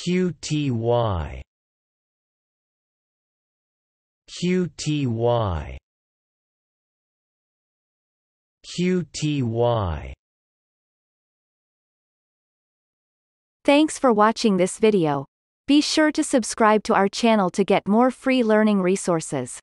QTY QTY QTY Thanks for watching this video. Be sure to subscribe to our channel to get more free learning resources.